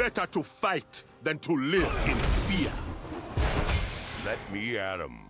better to fight than to live in fear. Let me at him.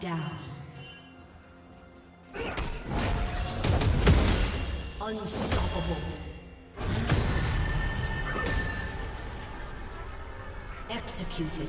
Down. Unstoppable. Executed.